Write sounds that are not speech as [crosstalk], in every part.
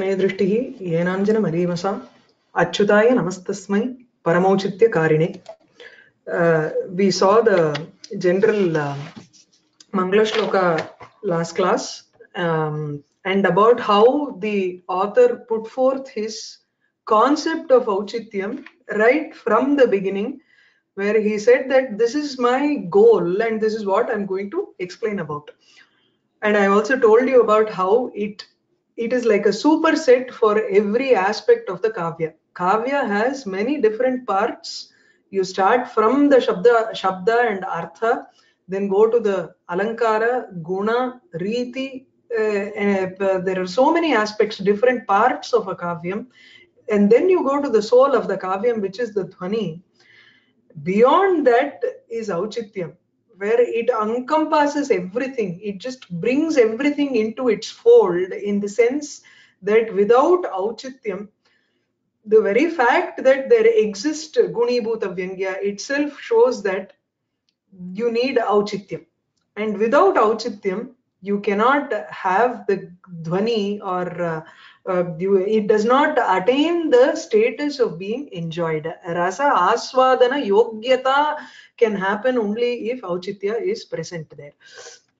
दृष्टि येनांजन मरीमसा अच्युताय नमस्तस्म परमौचित्य कारिणे we saw the general मंगलश्लोक last class and about how the author put forth his concept of औचित्यम right from the beginning where he said that this is my goal and this is what I am going to explain about and I also told you about how it it is like a superset for every aspect of the Kavya. Kavya has many different parts. You start from the shabda shabda and artha then go to the alankara guna riti uh, uh, there are so many aspects different parts of a kavyam. And then you go to the soul of the kavyam which is the dhvani. Beyond that is auchityam where it encompasses everything. It just brings everything into its fold in the sense that without auchityam the very fact that there exists gunibhuta vyangya itself shows that you need auchityam and without auchityam you cannot have the dhvani or uh, it does not attain the status of being enjoyed. Rasa aswadana yogyata can happen only if auchitya is present there.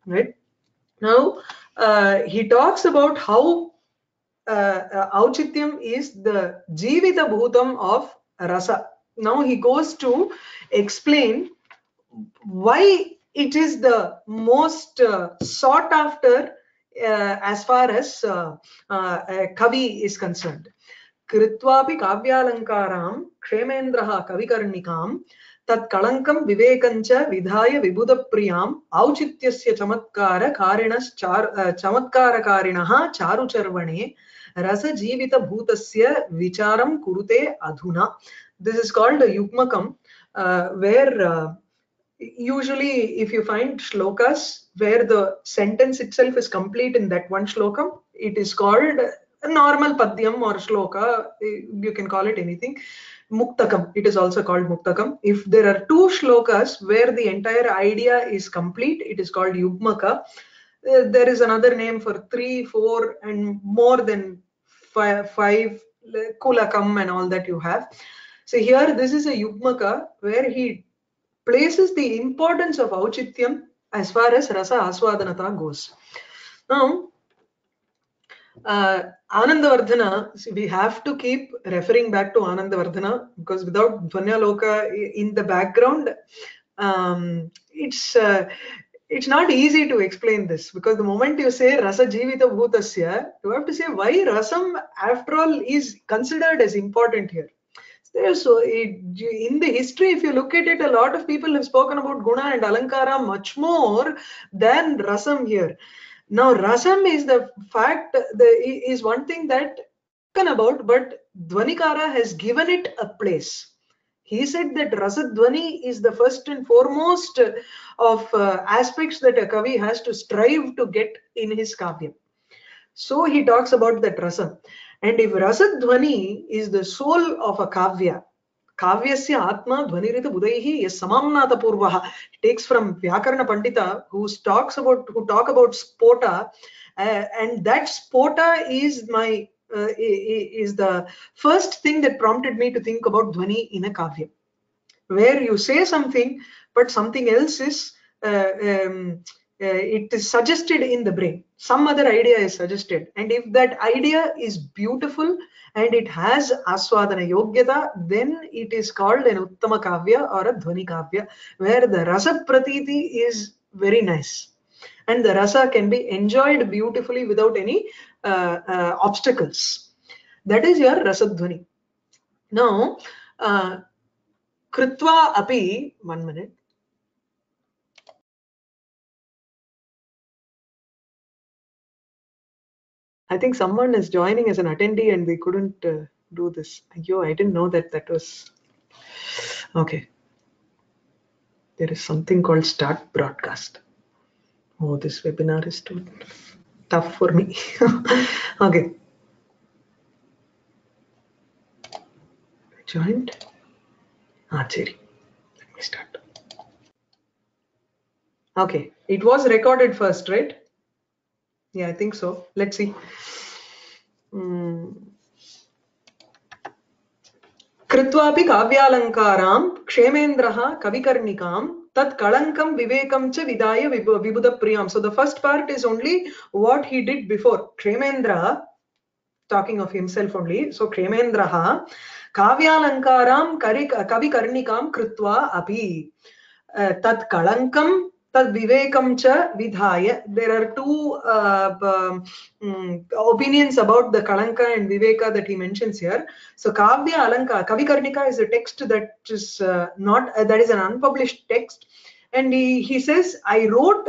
Right? Now uh, he talks about how uh, Auchityam is the Jivita Bhutam of Rasa. Now he goes to explain why it is the most uh, sought after uh, uh, as far as uh, uh, uh, kavi is concerned. Kritvapi kavyalankaram kshemendraha kavikarnikam tat kalankam vivekancha vidhaya vibudapriyam auchityasya chamatkara karinas char, uh, chamatkara karinaha charucharvane rasa jivita bhutasya vicharam kurute adhuna. This is called yugmakam where usually if you find slokas where the sentence itself is complete in that one shlokam it is called a normal padyam or shloka you can call it anything muktakam. It is also called muktakam. If there are two shlokas where the entire idea is complete it is called yugmaka. Uh, there is another name for three four and more than five, five kulakam and all that you have. So here this is a yugmaka where he places the importance of auchityam as far as rasa aswadanata goes now uh, Anandavardhana, we have to keep referring back to Anandavardhana because without Dhvanyaloka in the background, um, it's uh, it's not easy to explain this because the moment you say rasa jivita bhutasya, you have to say why rasam after all is considered as important here. So in the history, if you look at it, a lot of people have spoken about guna and alankara much more than rasam here. Now rasam is the fact the is one thing that can about, but Dhvanikara has given it a place. He said that rasadvani is the first and foremost of uh, aspects that a kavi has to strive to get in his kavya so he talks about that rasa and if rasadvani is the soul of a kavya kavyasya atma dhvanirita budaihi is samamnata purvaha. Takes from vyakarana pandita who talks about who talk about sphota uh, and that sphota is my uh, is the first thing that prompted me to think about dhvani in a kavya. Where you say something but something else is uh, um, it is suggested in the brain some other idea is suggested and if that idea is beautiful and it has aswadana yogyata then it is called an uttama kavya or a dhvani kavya where the rasa pratiti is very nice and the rasa can be enjoyed beautifully without any uh, uh, obstacles. That is your rasadhvani. Now, uh, kritva api, one minute. I think someone is joining as an attendee and we couldn't uh, do this. Yo, I didn't know that that was. Okay. There is something called start broadcast. Oh, this webinar is too tough for me. [laughs] okay. Joined. Ah. Let me start. Okay. It was recorded first, right? Yeah, I think so. Let's see. कृत्वापि काव्यालङ्कारां क्षेमेन्द्रः कविकर्णिकां तत् कलङ्कं विवेकं च विदाय विबुधप्रियां so the first part is only what he did before Kshemendra talking of himself only. So Kshemendraha Kavyalankaram Kavikarnikam Krutva Abhi uh, Tat Kalankam vidhaya. There are two uh, um, opinions about the kalanka and viveka that he mentions here. So Kavya Alanka, Kavikarnika is a text that is uh, not, uh, that is an unpublished text. And he, he says, I wrote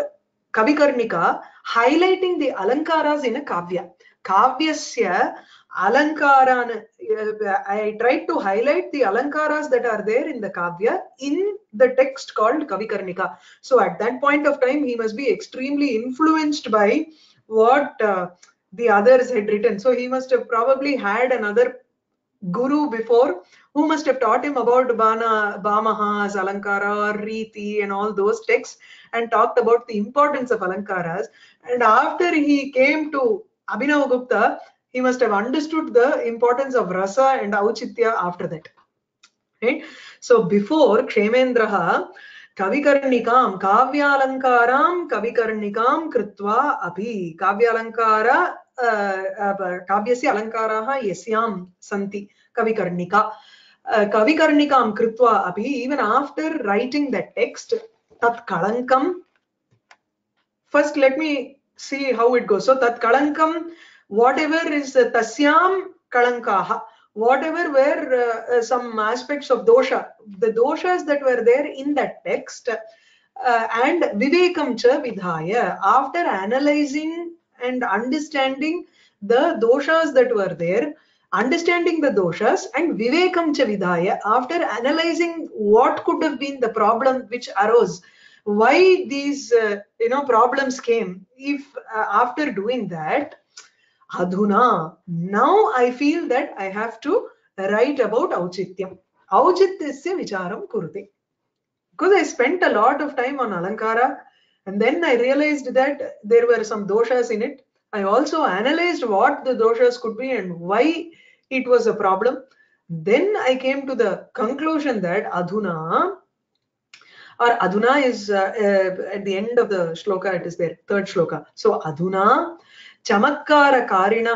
Kavikarnika highlighting the alankaras in a kavya. Kavyasya alankaran uh, i tried to highlight the alankaras that are there in the kavya in the text called kavikarnika. So at that point of time he must be extremely influenced by what uh, the others had written. So he must have probably had another guru before who must have taught him about bana Bhamaha's alankara riti and all those texts and talked about the importance of alankaras. And after he came to abhinav gupta he must have understood the importance of rasa and auchitya after that right so before kshemendraha कविकर्णिकां काव्यालङ्कारां कविकर्णिकां कृत्वा अपि काव्यालङ्कार काव्यस्य अलङ्काराः यस्यां सन्ति कविकर्णिका कविकर्णिकां कृत्वा अपि even after writing that text तत् कलङ्कं first let me see how it goes so tat kalankam whatever is uh, tasyam kalankaha whatever were uh, uh, some aspects of dosha the doshas that were there in that text uh, and vivekam cha vidhaya after analyzing and understanding the doshas that were there understanding the doshas and vivekam cha vidhaya after analyzing what could have been the problem which arose why these uh, you know problems came if uh, after doing that adhuna. Now i feel that i have to write about auchityam. Auchityasya vicharam kurute. Because i spent a lot of time on alankara and then i realized that there were some doshas in it. I also analyzed what the doshas could be and why it was a problem. Then i came to the conclusion that adhuna or adhuna is uh, uh, at the end of the shloka it is there third shloka. So adhuna चमत्कार कारिण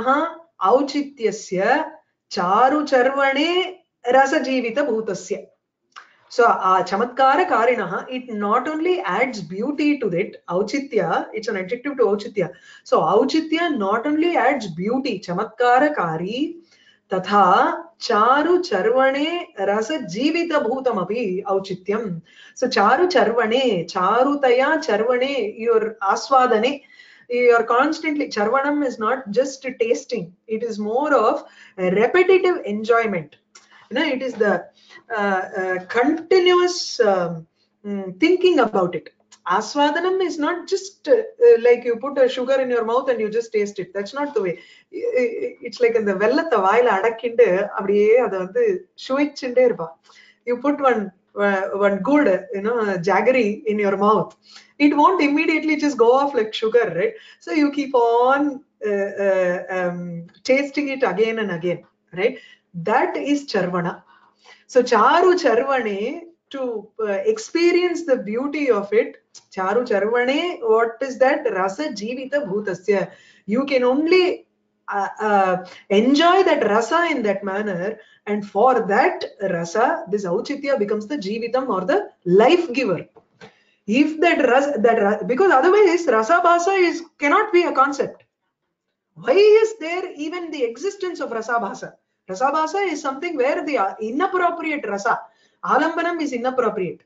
औचित्य चारुचर्वणे रसजीवित भूत so आ चमत्कार कारिण it not only adds beauty to it औचित्य it's an adjective to औचित्य. सो औचित्य not only adds beauty चमत्कार कारी तथा चारु चर्वणे रस जीवित भूतम औचित्यम. सो चारु चर्वणे चारुतया चर्वणे your आस्वादने you are constantly charvanam is not just tasting it is more of a repetitive enjoyment you know it is the uh, uh, continuous um, mm, thinking about it aswadanam is not just uh, like you put a sugar in your mouth and you just taste it that's not the way it's like இந்த வெள்ளத்தை வாயில அடக்கிண்டு அப்படியே அதை வந்து சுவைச்சுட்டே இருப்பா you put one uh, one good you know jaggery in your mouth. It won't immediately just go off like sugar right? So you keep on uh, uh, um, tasting it again and again right? That is charvana. So charu charvane to uh, experience the beauty of it charu charvane what is that? Rasa jivita bhutasya. You can only uh, uh, enjoy that rasa in that manner and for that rasa this auchitya becomes the jivitam or the life giver. If that rasa, that because otherwise rasa bhasa is cannot be a concept. Why is there even the existence of rasa bhasa? Rasa bhasa is something where the uh, inappropriate rasa alambanam is inappropriate.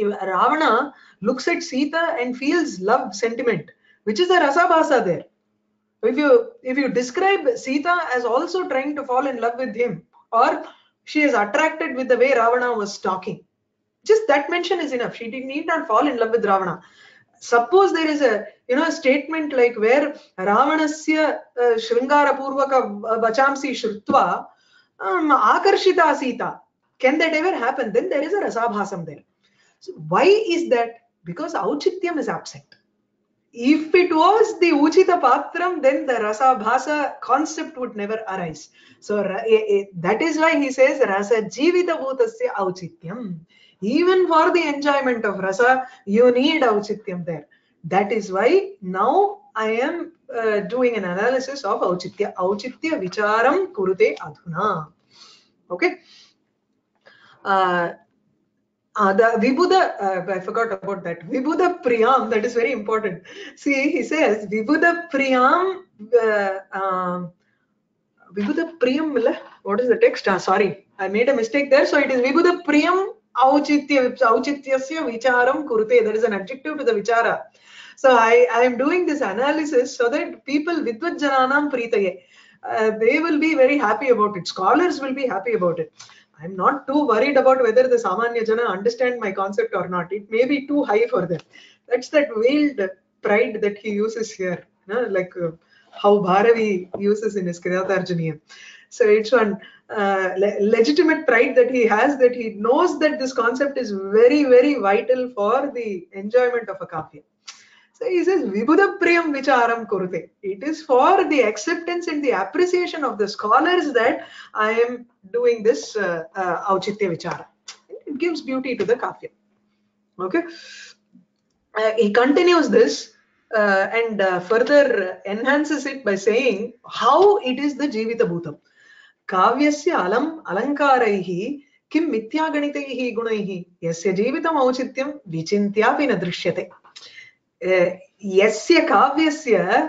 Ravana looks at sita and feels love sentiment which is the rasa bhasa there if you if you describe sita as also trying to fall in love with him or she is attracted with the way ravana was talking just that mention is enough. She did need not fall in love with ravana. Suppose there is a you know a statement like where ravanasya uh, shringara purvaka vachamsi shrutva um, akarshita sita. Can that ever happen? Then there is a rasabhasam there. So why is that? Because auchityam is absent if it was the Uchita Patram, then the Rasa Bhasa concept would never arise. So eh, eh, that is why he says Rasa Jivita Bhutasya Auchityam. Even for the enjoyment of Rasa, you need Auchityam there. That is why now I am uh, doing an analysis of Auchitya. Auchitya Vicharam Kurute Adhuna. Okay. Uh, uh, the Vibhuda, uh, I forgot about that. Vibhuda Priyam, that is very important. See, he says Vibhuda Priyam, uh, um, Vibhuda Priyam, what is the text? Ah, sorry, I made a mistake there. So it is Vibhuda Priyam Auchitya, Auchityasya Vicharam Kurute. That is an adjective to the Vichara. So I, I am doing this analysis so that people, Vidvat Jananam Pritaye, uh, they will be very happy about it. Scholars will be happy about it. I'm not too worried about whether the Samanya Jana understand my concept or not. It may be too high for them. That's that veiled pride that he uses here, you know, like uh, how Bharavi uses in his Kiratarjuniyam. So it's one uh, le- legitimate pride that he has that he knows that this concept is very, very vital for the enjoyment of a kavya. So he says, Vibhuda Priyam Vicharam Kurute. It is for the acceptance and the appreciation of the scholars that I am doing this uh, uh, Auchitya Vichara. It gives beauty to the Kafya. Okay. Uh, he continues this uh, and uh, further enhances it by saying how it is the Jivita Bhutam. काव्यस्य अलम् अलङ्कारैः किं मिथ्यागणितैः गुणैः यस्य जीवितम् औचित्यं विचिन्त्यापि न दृश्यते अ, यस्य काव्यस्य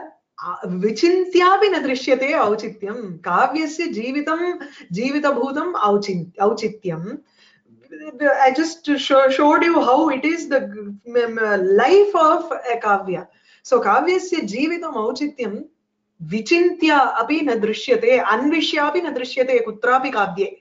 विचिन्त्यापि न दृश्यते औचित्यं काव्यस्य जीवितं जीवितभूतम् औचि औचित्यम I just showed you how it is a काव्य सो काव्यस्य जीवित औचित्यम विचिन्त्य अपि न दृश्यते अन्विष्यापि न दृश्यते कुत्रापि काव्ये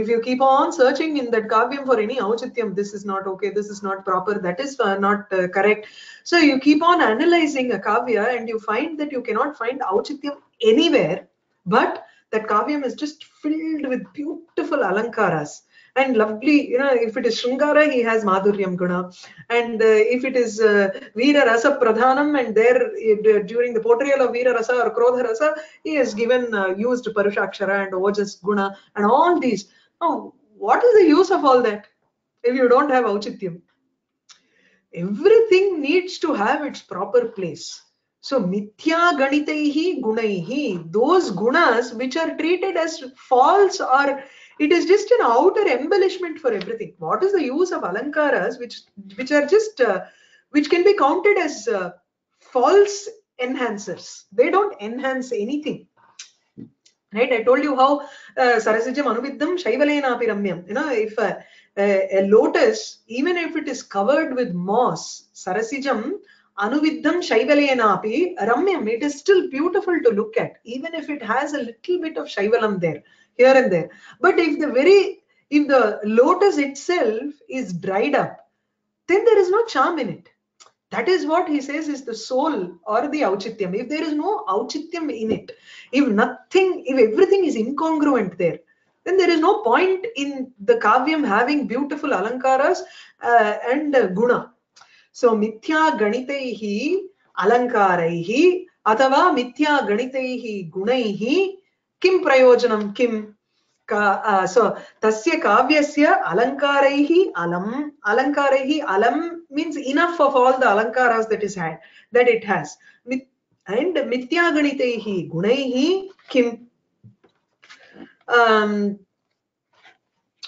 If you keep on searching in that kavyam for any auchityam, this is not okay, this is not proper, that is uh, not uh, correct. So you keep on analyzing a kavya and you find that you cannot find auchityam anywhere, but that kavyam is just filled with beautiful alankaras. And lovely you know if it is shringara he has madhuryam guna. And uh, if it is uh, veera rasa pradhanam and there uh, during the portrayal of veera rasa or krodha rasa he has given uh, used parushakshara and ojas guna and all these now what is the use of all that if you don't have auchityam? Everything needs to have its proper place. So mithya ganitaihi gunaihi those gunas which are treated as false or it is just an outer embellishment for everything. What is the use of alankaras which which are just uh, which can be counted as uh, false enhancers? They don't enhance anything right? I told you how uh, sarasijam anuviddham shaivalena ramyam you know if uh, a, a lotus even if it is covered with moss sarasijam anuviddham shaivalena api ramyam it is still beautiful to look at even if it has a little bit of shaivalam there here and there. But if the very if the lotus itself is dried up then there is no charm in it that is what he says is the soul or the auchityam if there is no auchityam in it if nothing if everything is incongruent there then there is no point in the kavyam having beautiful alankaras uh, and uh, guna so mithya ganitaihi alankaraihi अथवा मिथ्या गणितैः गुणैः किं प्रयोजनं किं का सो तस्य काव्यस्य अलङ्कारैः अलम् अलङ्कारैः अलं means enough of all the alankaras that is had that it has. And mityaganitaihi gunaihi kim um,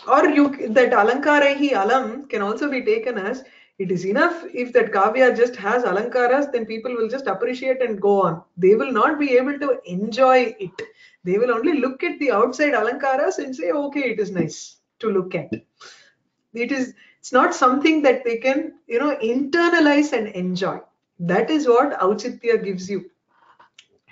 or you that alankaraihi alam can also be taken as it is enough if that kavya just has alankaras then people will just appreciate and go on. They will not be able to enjoy it. They will only look at the outside alankaras and say okay it is nice to look at. It is it's not something that they can you know internalize and enjoy. That is what auchitya gives you.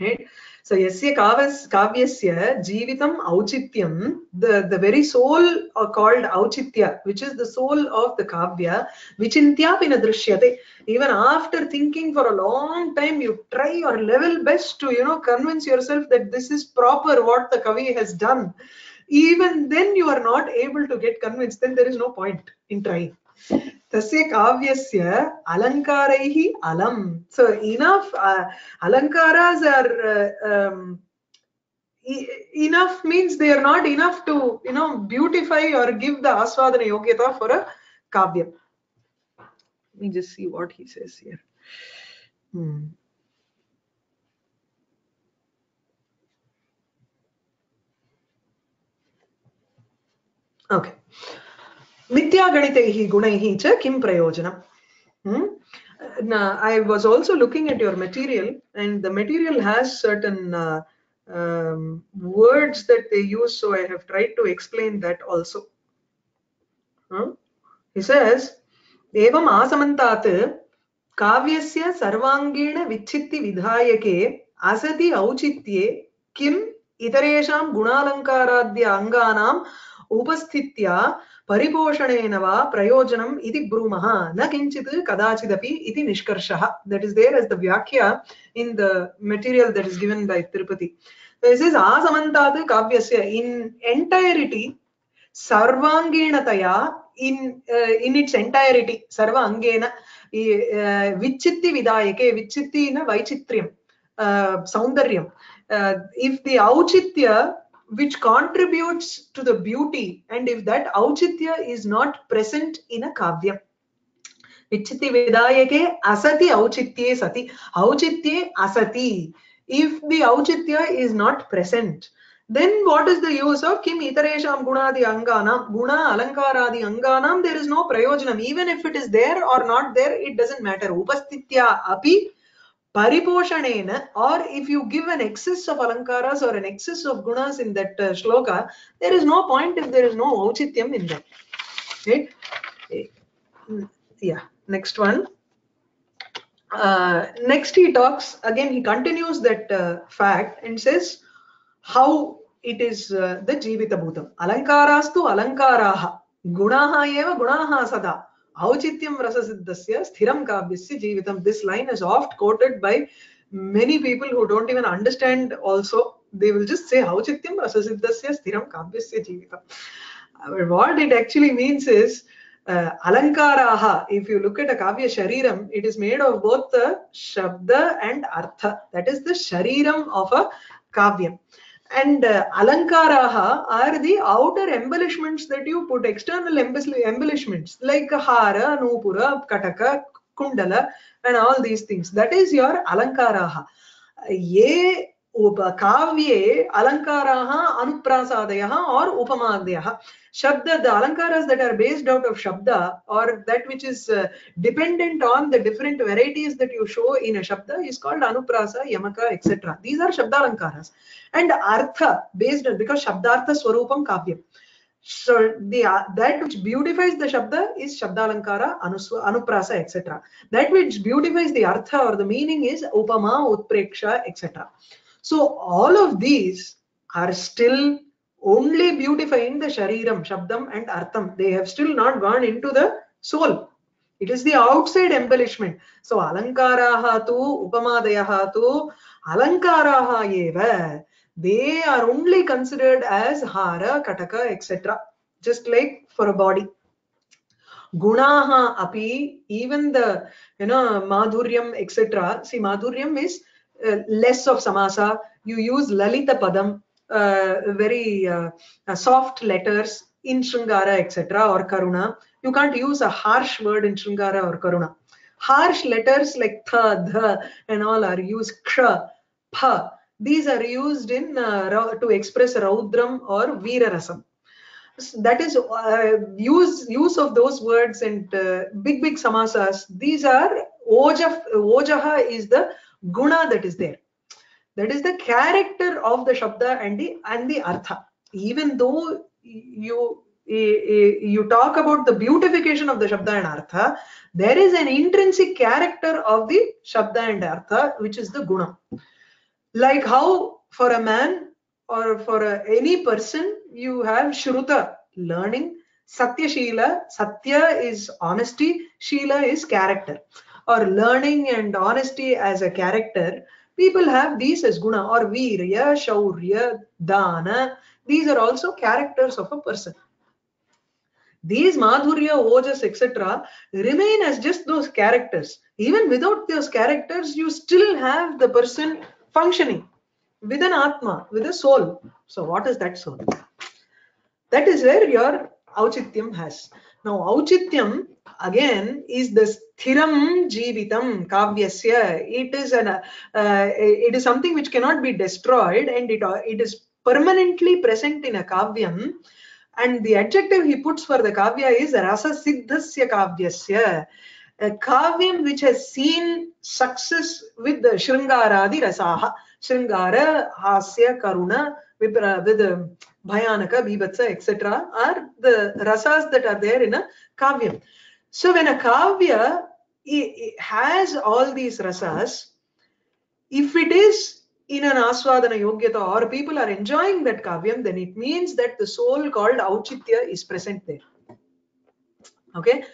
Right? So yasya kavyasya jeevitam auchityam the the very soul are called auchitya which is the soul of the kavya vichintyapi na drishyate even after thinking for a long time you try your level best to you know convince yourself that this is proper what the kavi has done even then you are not able to get convinced then there is no point in trying तस्य काव्यस्य अलङ्कारैः अलं so enough uh, alankaras are uh, um, e- enough means they are not enough to you know beautify or give the aswadana yogyata for a kavya let me just see what he says here hmm. okay मिथ्यागणितैः गुणैः च किं प्रयोजनम् Hmm? Now, I was also looking at your material, and the material has certain uh, um, words that they use, so I have tried to explain that also. Hmm? He says, एवम् आसमन्तात् काव्यस्य सर्वाङ्गेण विच्छित्ति विधायके असति औचित्ये किम् इतरेषां गुणालङ्काराद्य अङ्गानाम् उपस्थित्या परिपोषणेन वा प्रयोजनम् इति ब्रूमः न किञ्चित् कदाचिदपि इति निष्कर्षः that is there as the vyakya in the material that is given by Tirupati. This is asamantat kavyasya in entirety sarvangenataya in uh, in its entirety sarva angena uh, vichitti vidayake vichitti na vaichitriam uh, saundaryam which contributes to the beauty and if that auchitya is not present in a kavya vichitti vidayake asati auchitye sati. auchitye asati. If the auchitya is not present then what is the use of kim itaresham gunadi anganam guna alankaradi anganam? There is no prayojanam. Even if it is there or not there it doesn't matter. Upastitya api pariposhanena or if you give an excess of alankaras or an excess of gunas in that uh, shloka there is no point if there is no auchityam in that. Mm, yeah next one. Uh, next he talks again he continues that uh, fact and says how it is uh, the jivita bhutam. Alankarastu alankaraha gunaha eva gunaha sada auchityam rasasiddhasya sthiram kavyasya jivitam this line is oft quoted by many people who don't even understand also. They will just say auchityam rasasiddhasya sthiram kavyasya jivitam what it actually means is uh, alankaraha if you look at a kavya shariram it is made of both the shabda and artha. That is the shariram of a kavyam and uh, alankaraha are the outer embellishments that you put external embellishments like hara nupura kataka kundala and all these things. That is your alankaraha. Ye काव्ये अलङ्काराः अनुप्रासादयः or उपमादयः shabda the alankaras that are based out of shabda or that which is uh, dependent on the different varieties that you show in a shabda is called anuprasa yamaka etc these are shabda alankaras and artha based on because shabdartha swarupam kavyam so the uh, that which beautifies the shabda is shabdalankara anuswa anuprasa etc that which beautifies the artha or the meaning is upama utpreksha etc so all of these are still only beautifying the shariram shabdam and artham. They have still not gone into the soul. It is the outside embellishment. So alankaraha tu upamadayaha tu alankaraha eva they are only considered as hara kataka etc just like for a body. Gunaha api even the you know madhuryam etc see madhuryam is less of samasa you use lalita padam uh, very uh, uh, soft letters in Shringara, etc., or Karuna. You can't use a harsh word in Shringara or Karuna. Harsh letters like tha, dha, and all are used ksha, pha. These are used in uh, to express raudram or virarasam. S- That is uh, use use of those words and uh, big big samasas. These are oja ojaha is the guna that is there. That is the character of the shabda and the and the artha. Even though you eh, eh, you talk about the beautification of the shabda and artha there is an intrinsic character of the shabda and artha which is the guna. Like how for a man or for a, any person you have shruta learning. Satya shila satya is honesty shila is character or learning and honesty as a character people have these as guna or virya shaurya dana. These are also characters of a person. These madhurya ojas etc remain as just those characters. Even without those characters you still have the person functioning with an atma with a soul. So what is that soul? That is where your auchityam has now auchityam again is the sthiram Jivitam kavyasya. It is an uh, it is something which cannot be destroyed and it it is permanently present in a kavyam. And the adjective he puts for the kavya is rasa siddhasya kavyasya. A kavyam which has seen success with the shringaradi rasaha. Shringara hasya karuna uh, with bhayanaka bibhatsa etc are the rasas that are there in a kavyam. So when a kavya has all these rasas if it is in an aswadana yogyata or people are enjoying that kavyam then it means that the soul called auchitya is present there. Okay?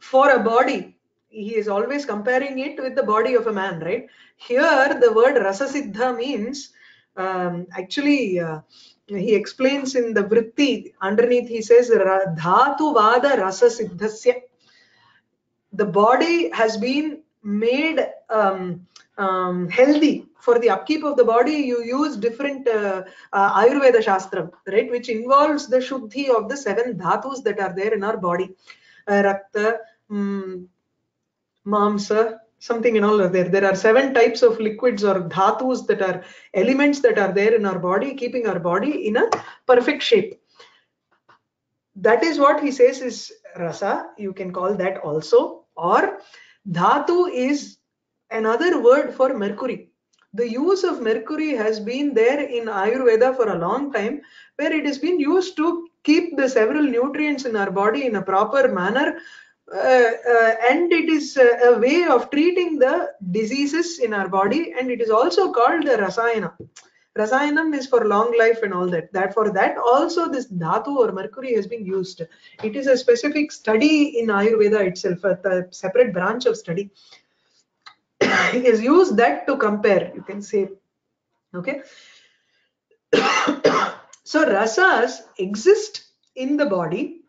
For a body he is always comparing it with the body of a man right? Here the word rasasiddha means um, actually uh, he explains in the vritti underneath he says "Ra- dhatu vada rasasiddhasya. The body has been made um, um, healthy for the upkeep of the body. You use different uh, uh, ayurveda shastra right which involves the shuddhi of the seven dhatus that are there in our body. Uh, rakta um, mamsa something and all are there. There are seven types of liquids or dhatus that are elements that are there in our body keeping our body in a perfect shape. That is what he says is rasa you can call that also. Or dhatu is another word for mercury. The use of mercury has been there in ayurveda for a long time where it has been used to keep the several nutrients in our body in a proper manner Uh, uh, and it is a, a way of treating the diseases in our body and it is also called the rasayana. Rasayanam is for long life and all that. That for that also this dhatu or mercury has been used. It is a specific study in ayurveda itself a, separate branch of study. [coughs] Has used that to compare you can say. Okay? [coughs] So rasas exist in the body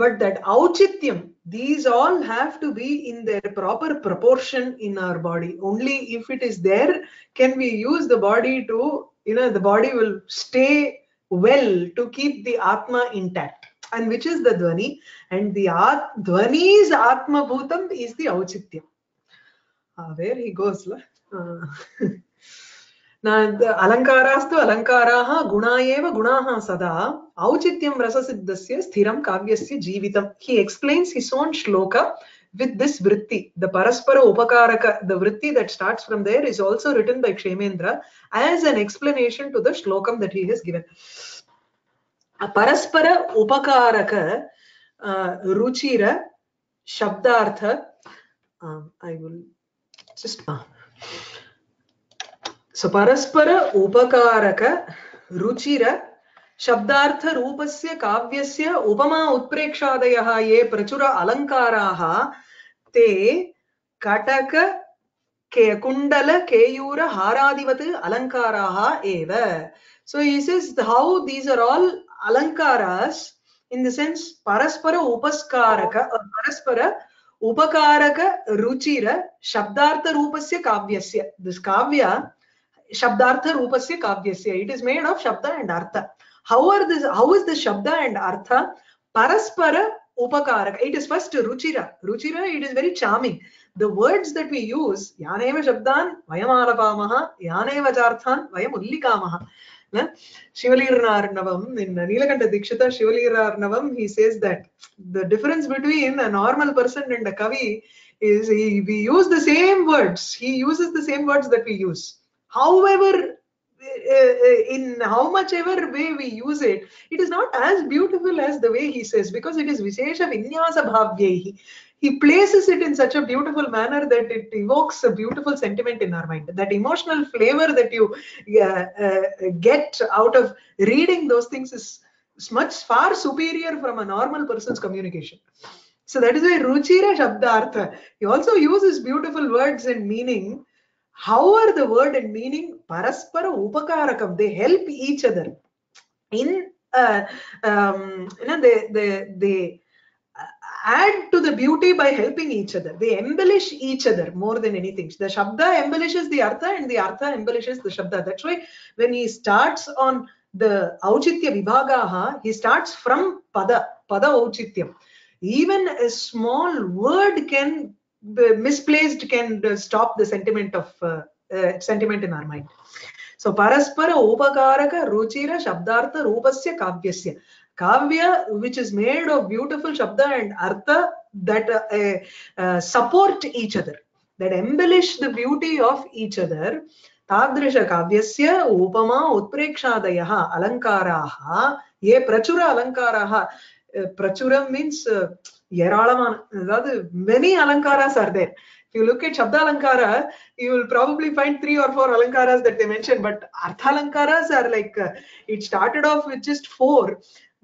but that auchityam these all have to be in their proper proportion in our body. Only if it is there can we use the body to you know the body will stay well to keep the atma intact. And which is the dhvani and the at dhvani's atma bhutam is the auchityam uh, where he goes? Uh, [laughs] अलङ्कारास्तु अलङ्काराः गुणा एव गुणाः सदा औचित्यं रससिद्धस्य स्थिरं काव्यस्य जीवितं he explains his own shloka with this vritti the paraspara upakaraka the vritti that starts from there is also written by kshemendra as an explanation to the shlokam that he has given a paraspara upakaraka uh, ruchira shabdartha um, i will just uh, so paraspara upakaraka ruchira शब्दार्थ रूपस्य काव्यस्य उपमा उत्प्रेक्षादयः ये प्रचुर अलङ्काराः ते कटक के कुण्डल केयूर हारादिवत् अलङ्काराः एव so he says how these are all alankaras in the sense paraspara upaskaraka or paraspara upakaraka ruchira shabdartha rupasya kavyasya this kavya शब्दार्थ रूप से काव्य इट इज़ मेड ऑफ़ शब्द and earth how are this how is the शब्द and अर्थ परस्पर उपकारक it is first रुचिर Ruchir it is very charming the words that we use यान शब्दान वयम आलपामः यान चार्थान वयम उल्लिखामः शिवलीरनार्णवम person and However, in how much ever way we use it, it is not as beautiful as the way he says because it is Vishesha Vinyasa Bhavyehi. He places it in such a beautiful manner that it evokes a beautiful sentiment in our mind. That emotional flavor that you uh, uh, get out of reading those things is, is much far superior from a normal person's communication. So that is why Ruchira Shabdartha. He also uses beautiful words and meaning how are the word and meaning paraspara upakarakam they help each other in uh, um, you know, they, they, they add to the beauty by helping each other. They embellish each other more than anything. The Shabda embellishes the Artha and the Artha embellishes the Shabda. That's why when he starts on the Auchitya Vibhagaha, he starts from Pada, Pada Auchityam. Even a small word can misplaced can stop the sentiment of uh, uh, sentiment in our mind. So paraspara upakaraka ruchira shabdartha rupasya kavyasya. Kavya, which is made of beautiful shabda and artha that uh, uh, support each other, that embellish the beauty of each other. तादृशकाव्यस्य उपमा उत्प्रेक्षादयः अलङ्काराः ये प्रचुर अलङ्काराः प्रचुरं means ஏராளமான அதாவது many அலங்காராஸ் are there you look it சப்த அலங்காரா you will probably find three or four அலங்காராஸ் that they mention but அர்த்த அலங்காராஸ் are like it started off with just four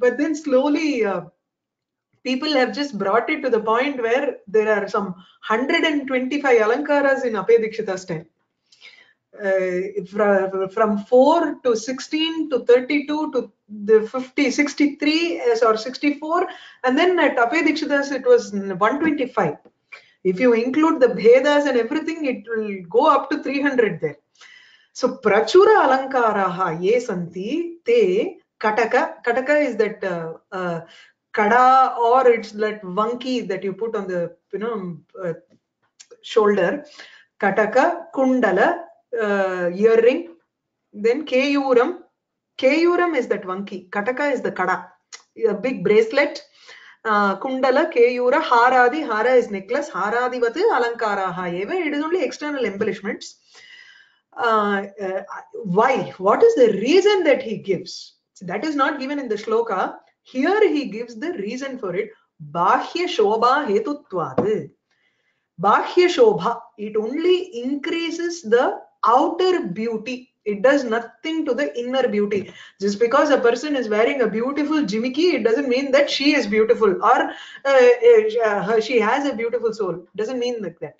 but then slowly people have just brought it to the point where there are some 125 alankaras in Apaya Dikshita's time uh, from, from 4 to 16 to 32 to the 50 63 or 64 and then at Apaya Dikshita's it was 125 if you include the bhedas and everything it will go up to 300 there. So prachura alankaraha ye santi te kataka kataka is that uh, uh, kada or it's that vanki that you put on the you know uh, shoulder. Kataka kundala uh, earring then keyuram keyuram is that vanki. Kataka is the kada. A big bracelet. Uh, kundala keyura haradi. Hara is necklace. Haradi haradivatu alankaraha eva. It is only external embellishments. Uh, uh, why? What is the reason that he gives? That is not given in the shloka. Here he gives the reason for it. Bahya shobha hetutvad bahya shobha. It only increases the outer beauty it does nothing to the inner beauty just because a person is wearing a beautiful jimiki it doesn't mean that she is beautiful or uh, uh, she has a beautiful soul doesn't mean like that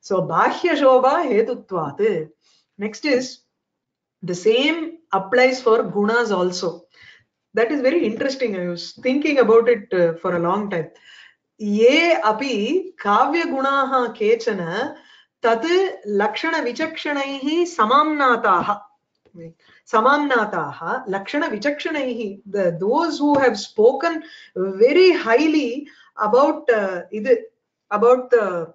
so bahya shobha hetutvat next is the same applies for gunas also that is very interesting i was thinking about it uh, for a long time ये अपि काव्यगुणाः केचन तत् लक्षणविचक्षणैः समाम्नाताः समाम्नाताः लक्षणविचक्षणैः those who have spoken very highly about it about the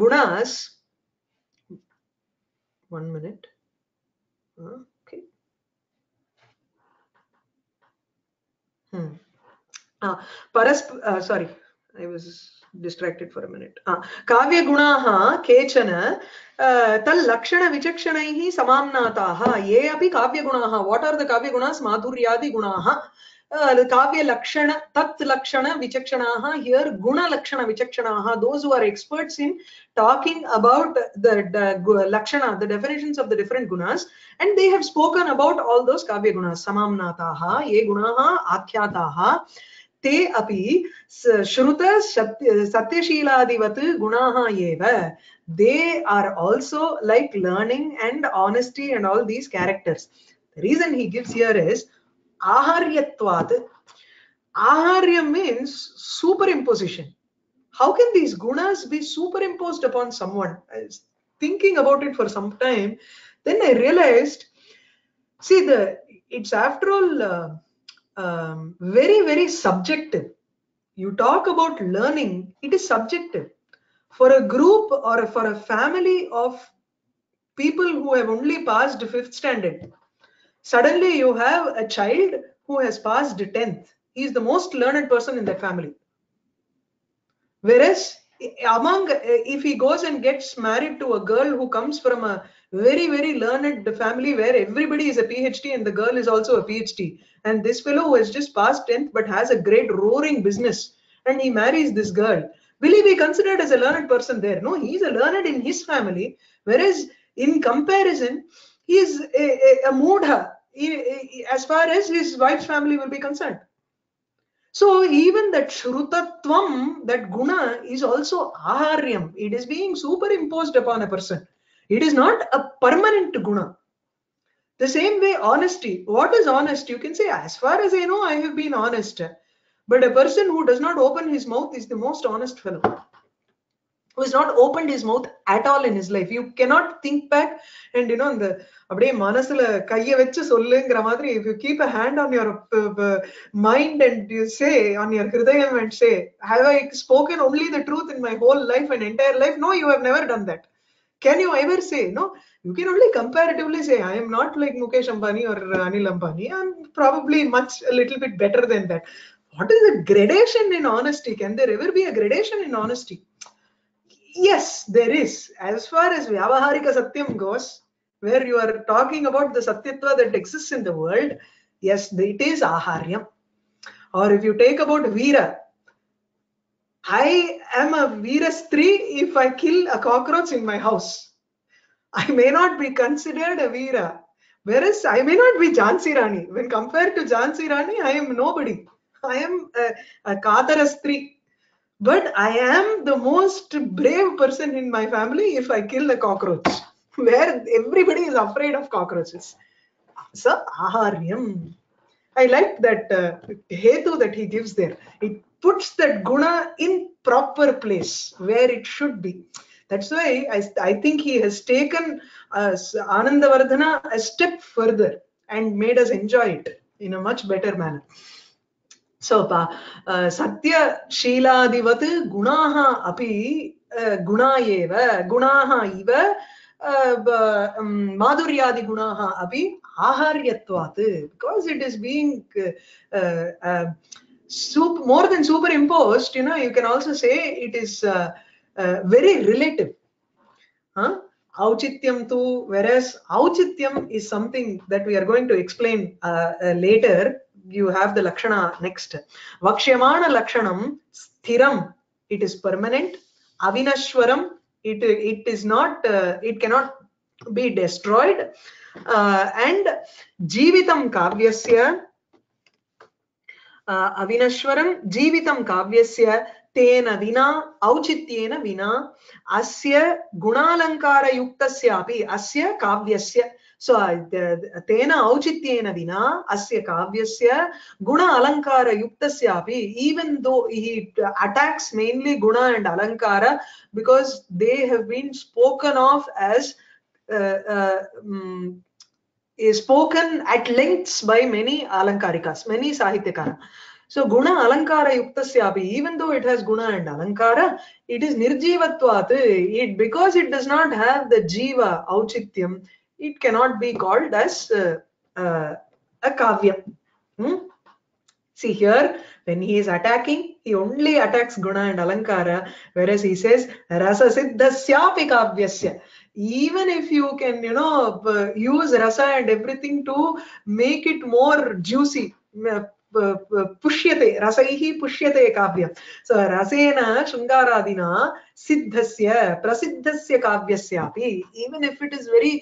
गुणास् one minute. Okay. Hmm. Ah, uh, i was distracted for a minute uh, काव्यगुणाः केचन तल्लक्षणविचक्षणैः समाम्नाताः ये अपि काव्यगुणाः वाट् आर् द काव्यगुणास् माधुर्यादिगुणाः काव्यलक्षण तत् लक्षण विचक्षणाः हियर् गुणलक्षण विचक्षणाः those who are experts in talking about the, the lakshana the definitions of the different gunas and they have spoken about all those kavya gunas samamnataah ye gunaah akhyataah ते अपि श्रुत सत्यशीलादिवत् गुणाः एव they are also like learning and honesty and all these characters the reason he gives here is aharyatvat aharya means superimposition how can these gunas be superimposed upon someone i was thinking about it for some time then i realized see the it's after all uh, um, very very subjective. You talk about learning it is subjective. For a group or for a family of people who have only passed fifth standard suddenly you have a child who has passed 10th he is the most learned person in that family. Whereas among eh, if he goes and gets married to a girl who comes from a very very learned family where everybody is a phd and the girl is also a phd and this fellow who has just passed 10th but has a great roaring business and he marries this girl will he be considered as a learned person there? No he is a learned in his family whereas in comparison he is a, a, a as far as his wife's family will be concerned so even that shrutatvam, that guna is also aharyam. It is being superimposed upon a person. It is not a permanent guna. The same way, honesty. What is honest? You can say, as far as I know, I have been honest. But a person who does not open his mouth is the most honest fellow Who has not opened his mouth at all in his life. You cannot think back and you know the அப்படியே மனசுல கைய வச்சு சொல்லுங்கிற மாதிரி if you keep a hand on your uh, uh, mind and you say on your hridayam and say have I spoken only the truth in my whole life and entire life no you have never done that can you ever say no you can only comparatively say i am not like mukesh ambani or anil ambani i'm probably much a little bit better than that what is the gradation in honesty can there ever be a gradation in honesty Yes there is as far as vyavaharika satyam goes where you are talking about the satyatva that exists in the world yes it is aharyam or if you take about veera I am a Veerastri if I kill a cockroach in my house. I may not be considered a Veera. Whereas I may not be Jhansi Rani. When compared to Jhansi Rani, I am nobody. I am a, a Katarastri. But I am the most brave person in my family if I kill a cockroach. [laughs] Where everybody is afraid of cockroaches. So, aharyam. I like that uh, hetu that he gives there. It puts that guna in proper place where it should be. That's why I, I think he has taken uh, Anandavardhana a step further and made us enjoy it in a much better manner. So, uh, Satya Shiladivat Gunaha Api uh, Guna Eva Gunaha Iva Madhuryadi Gunaha Api Aharyatvat because it is being uh, uh, super, more than superimposed, you know, you can also say it is uh, uh, very relative. Huh? Auchityam tu, whereas Auchityam is something that we are going to explain uh, uh, later. You have the Lakshana next. Vakshyamana Lakshanam, Sthiram, it is permanent. Avinashwaram, it, it is not, uh, it cannot be destroyed. Uh, and Jivitam Kavyasya, अविनश्वरं जीवितं काव्यस्य तेन विना औचित्येन विना अस्य गुणालङ्कारयुक्तस्यापि अस्य काव्यस्य सो तेन औचित्येन विना अस्य काव्यस्य गुण अलङ्कारयुक्तस्यापि even though he attacks mainly guna and alankara because they have been spoken of as uh, uh, um, is spoken at lengths by many alankarikas, many sahityakara. So guna alankara yuktasyapi, even though it has guna and alankara, it is nirjivatvat. It because it does not have the jiva auchityam, it cannot be called as uh, uh, a kavya. Hmm? See here, when he is attacking, he only attacks guna and alankara, whereas he says rasa siddhasyapi kavyasya even if you can you know uh, use rasa and everything to make it more juicy पुष्यते रसैः पुष्यते काव्यम्। So रसेन शृङ्गारादिना सिद्धस्य प्रसिद्धस्य काव्यस्यापि। Even if it is very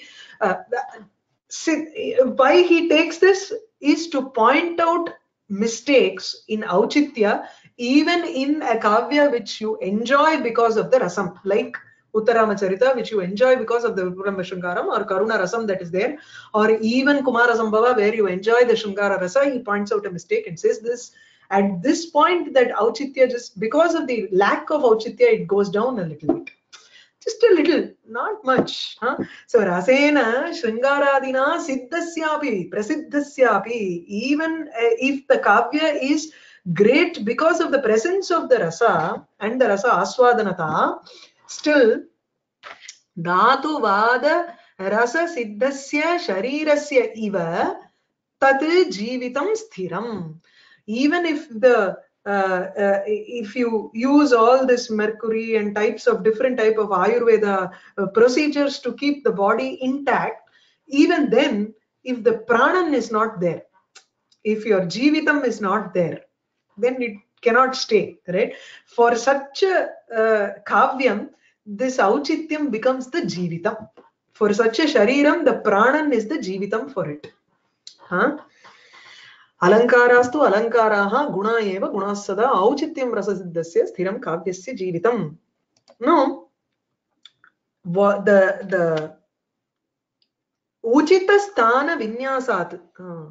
why he takes this is to point out mistakes in औचित्य even in a काव्य which you enjoy because of the rasam like like, Uttaramacharita, which you enjoy because of the Vipuram Shungaram or Karuna Rasam that is there, or even Kumara Sambhava, where you enjoy the Shringara Rasa, he points out a mistake and says this. At this point, that Auchitya just because of the lack of Auchitya, it goes down a little bit. Just a little, not much. Huh? So Rasena Shringaradina Siddhasyapi, Prasiddhasyapi, even uh, if the Kavya is great because of the presence of the Rasa and the Rasa Aswadanata, still धातुवाद रससिद्धस्य शरीरस्य इव तत् जीवितं स्थिरम् even if the uh, uh, if you use all this mercury and types of different type of ayurveda uh, procedures to keep the body intact even then if the pranan is not there if your jivitam is not there then it cannot stay right for such a uh, kavyam this auchityam becomes the jivitam for such a shariram the pranan is the jivitam for it huh अलङ्कारास्तु अलङ्काराः गुणा एव गुणाः सदा औचित्यं रससिद्धस्य स्थिरं काव्यस्य जीवितम् no the the uchita sthana vinyasat Ah.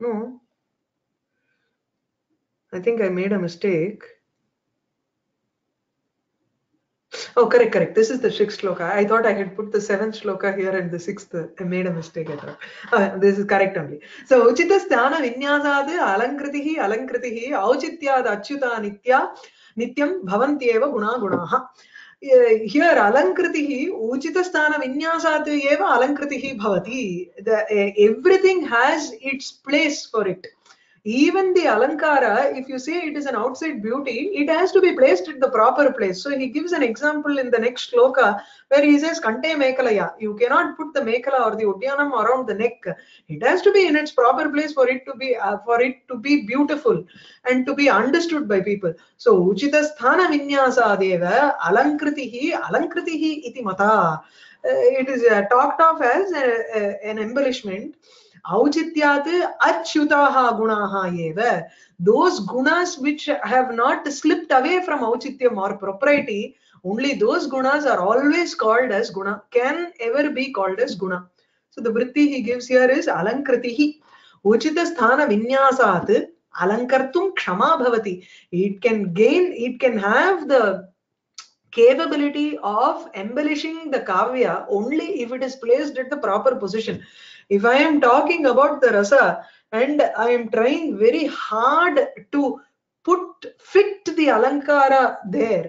no i think i Oh, correct, correct. This is the sixth shloka. I thought I had put the seventh shloka here and the sixth. I made a mistake. Uh, this is correct only. So, Uchita Sthana Vinyasad Alankritihi Alankritihi Auchityad Achyuta Nitya Nityam Bhavantyeva Guna Gunaha. Uh, Here Alankritihi Uchita Sthana Vinyasat Eva Alankritihi Bhavati. The, uh, everything has its place for it. Even the alankara if you say it is an outside beauty it has to be placed at the proper place. So he gives an example in the next shloka where he says kante mekalaya. You cannot put the mekala or the udyanam around the neck. It has to be in its proper place for it to be uh, for it to be beautiful and to be understood by people. So uchita sthana vinyasadeva alankritihi alankritihi iti mata. Uh, it is uh, talked of as a, a, an embellishment Auchityat achyutaha gunaha eva. Those gunas which have not slipped away from auchityam or propriety, only those gunas are always called as guna, can ever be called as guna. So the vritti he gives here is alankritihi. Uchita sthana vinyasat alankartum kshama bhavati. It can gain, it can have the capability of embellishing the kavya only if it is placed at the proper position if i am talking about the rasa and i am trying very hard to put fit the alankara there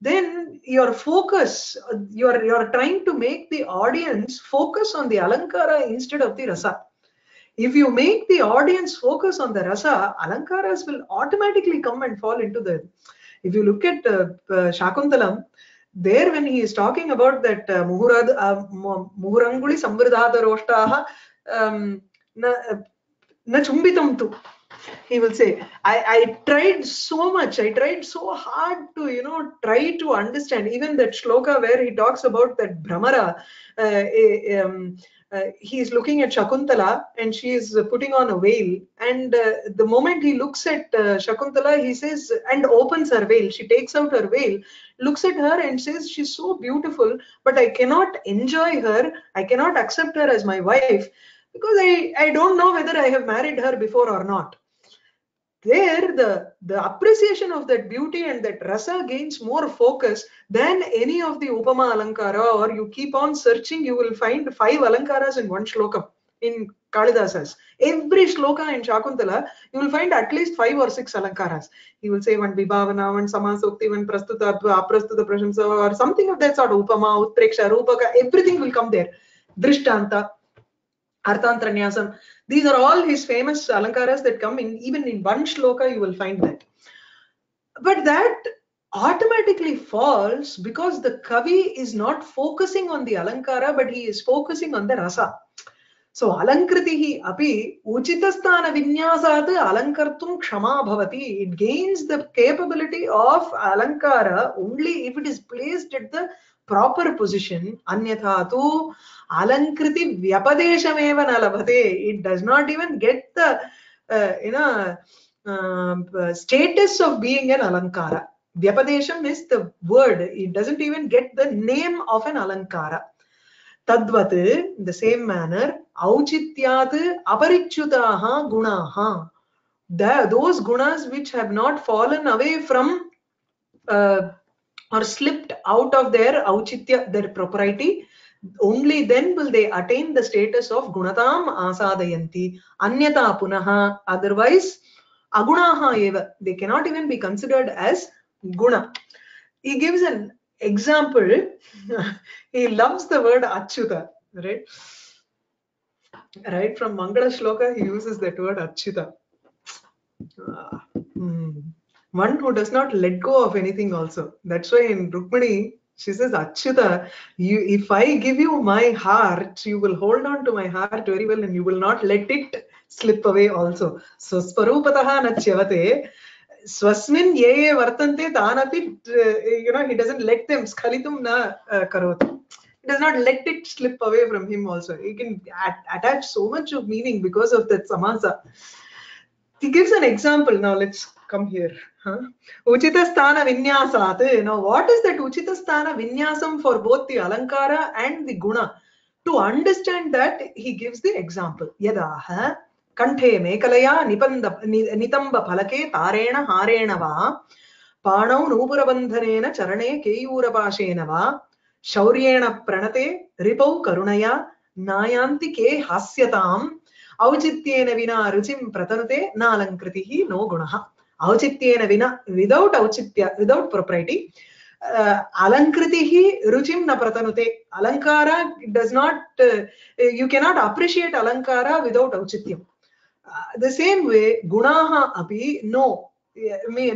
then your focus you're you're trying to make the audience focus on the alankara instead of the rasa. If you make the audience focus on the rasa alankaras will automatically come and fall into the if you look at uh, uh, shakuntalam there when he is talking about that uh, muhurad uh, mu- muhuranguli um, na, na chumbitam tu he will say I, I tried so much. I tried so hard to you know try to understand. Even that shloka where he talks about that brahmara uh, eh, um, uh, he is looking at shakuntala and she is putting on a veil. And uh, the moment he looks at uh, shakuntala he says and opens her veil. She takes out her veil looks at her and says she's so beautiful but i cannot enjoy her. I cannot accept her as my wife because i i don't know whether i have married her before or not there the the appreciation of that beauty and that rasa gains more focus than any of the upama alankara or you keep on searching you will find five alankaras in one shlokam in kalidasas. Every shloka in shakuntala you will find at least five or six alankaras. He will say one vibhavana one samasukti one prastuta aprastuta prashamsa or something of that sort upama utpreksha rupaka everything will come there. Drishtanta arthantranyasam these are all his famous alankaras that come in even in one shloka you will find that. But that automatically falls because the kavi is not focusing on the alankara but he is focusing on the rasa. So alankritihi api uchitastana vinyasat alankartum kshama bhavati. It gains the capability of alankara only if it is placed at the proper position anyatha tu alankriti vyapadeshameva na labhate it does not even get the uh, you know uh, status of being an alankara. Vyapadesham is the word. It doesn't even get the name of an alankara. Tadvat in the same manner auchityat aparichutaha gunaha those gunas which have not fallen away from uh, or slipped out of their auchitya their propriety only then will they attain the status of gunatam asadayanti anyata punaha otherwise agunaha eva they cannot even be considered as guna. He gives an example. [laughs] He loves the word achyuta right? Right from mangala shloka he uses that word achyuta Ah, hmm. One who does not let go of anything also. That's why in rukmani she says achyuta you if i give you my heart you will hold on to my heart very well and you will not let it slip away also. So swarupatah nachyavate swasmin ye vartante tanapi uh, you know he doesn't let them skhalitum na uh, karoti. He does not let it slip away from him also. He can attach so much of meaning because of that samasa he gives an example now let's come here huh? uchita sthana You now what is that uchita sthana vinyasam for both the alankara and the guna to understand that he gives the example yadaha ಕಂಠೆ ಮೇಖಲೆಯ ನಿಬಂಧ ನಿತಂಬ ಫಲಕೆ ತಾರೇಣ ಹಾರೇಣ ವಾ ಪಾಣೌ ನೂಪುರಬಂಧನೇನ ಚರಣೆ ಕೇಯೂರಪಾಶೇನ va ಶೌರ್ಯೇಣ pranate ರಿಪೌ karunaya ನಾಯಾಂತಿ ke hasyatam. ಔಚಿತ್ಯೇನ ವಿನಾ ರುಚಿಂ ಪ್ರತನುತೆ ನಾಲಂಕೃತಿ no ಗುಣ ಔಚಿತ್ಯೇನ ವಿನ without ಔಚಿತ್ಯ without ಪ್ರೊಪ್ರೈಟಿ ಅಲಂಕೃತಿ ರುಚಿಂ ನ ಪ್ರತನುತೆ ಅಲಂಕಾರ does not you cannot appreciate ಅಲಂಕಾರ without ಔಚಿತ್ಯಂ the same way ಗುಣಾ ಅಪಿ no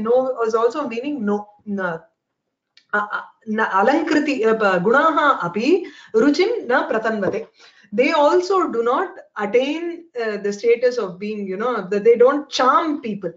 no is also meaning no ಅಲಂಕೃತಿ ಗುಣಾ ಅಪಿ ರುಚಿಂ ನ ಪ್ರತನ್ವತೆ they also do not attain uh, the status of being you know that they don't charm people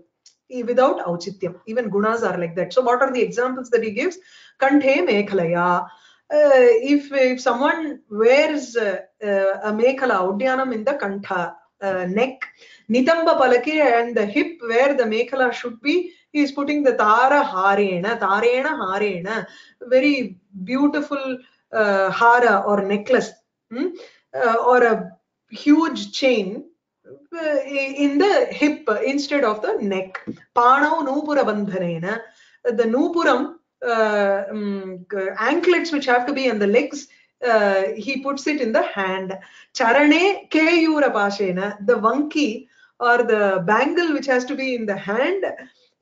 without auchityam even gunas are like that. So what are the examples that he gives? Kanthe mekhalaya uh, if if someone wears uh, uh, a mekhala udyanam in the kantha uh, neck nitamba palake and the hip where the mekhala should be he is putting the tara harena tarena harena very beautiful uh, hara or necklace. Hmm? Uh, or a huge chain uh, in the hip instead of the neck. Panau nupura bandhanena. The nupuram uh, um, anklets which have to be on the legs, uh, he puts it in the hand. Charane keyura pashena. The vanki or the bangle which has to be in the hand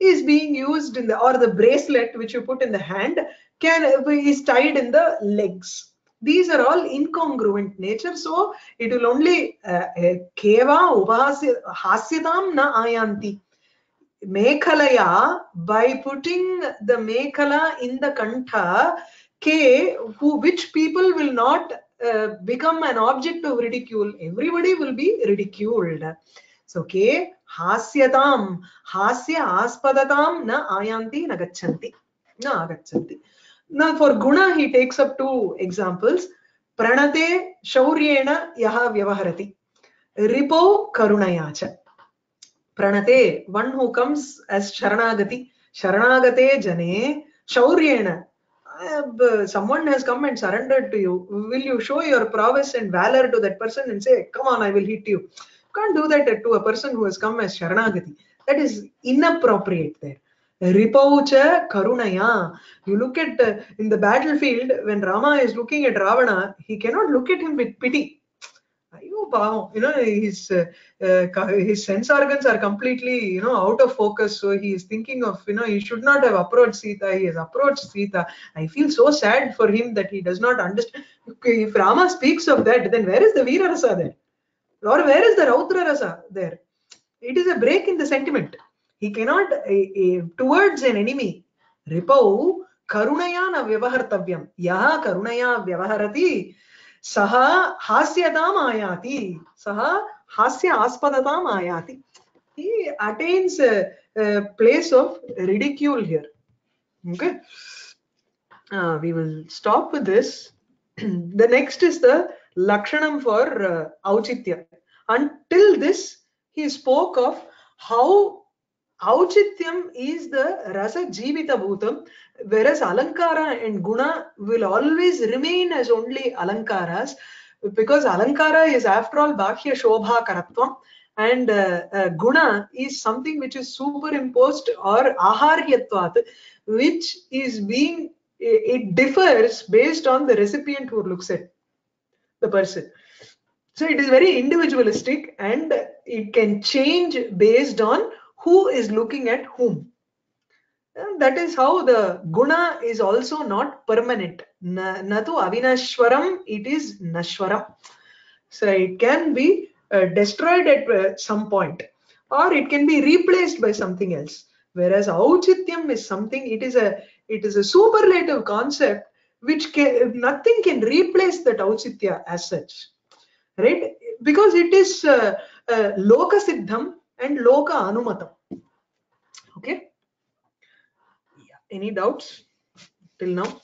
is being used in the or the bracelet which you put in the hand can is tied in the legs these are all incongruent nature so it will only uh, uh, keva upahasya hasyatam na ayanti mekhalaya by putting the mekhala in the kantha k who which people will not uh, become an object of ridicule everybody will be ridiculed. So k hasyatam hasya aspadatam na ayanti na gachanti na agachanti now for guna he takes up two examples. pranate shauryena yaha vyavaharati ripau karunaya cha pranate one who comes as sharanagati sharanagate jane shauryena someone has come and surrendered to you. Will you show your prowess and valor to that person and say come on i will hit you? Can't do that to a person who has come as sharanagati that is inappropriate there Ripaucha Karunaya. You look at uh, in the battlefield when Rama is looking at Ravana, he cannot look at him with pity. You know, his uh, uh, his sense organs are completely you know out of focus. So he is thinking of you know he should not have approached Sita. He has approached Sita. I feel so sad for him that he does not understand. If Rama speaks of that, then where is the Veera Rasa there? Or where is the Raudra Rasa there? It is a break in the sentiment. He cannot, uh, uh, towards an enemy, ripau na vyavahartavyam. Yaha karunaya vyavaharati, saha hasyatam ayati. Saha hasya aspadatam ayati. He attains a, a place of ridicule here. Okay. Uh, we will stop with this. [clears throat] the next is the Lakshanam for uh, Auchitya. Until this, he spoke of how Auchityam is the rasa jivita bhutam, whereas Alankara and Guna will always remain as only Alankaras, because Alankara is after all Bahya Shobha Karatvam, and uh, uh, Guna is something which is superimposed or Aharyatvat, which is being, it differs based on the recipient who looks at the person. So it is very individualistic and it can change based on who is looking at whom. And that is how the guna is also not permanent. Na, natu avinashwaram, it is nashwaram. So it can be uh, destroyed at uh, some point or it can be replaced by something else. Whereas auchityam is something, it is a it is a superlative concept which can nothing can replace that auchitya as such right because it is uh, uh, loka siddham and loka anumatam okay? Yeah. any doubts? Till now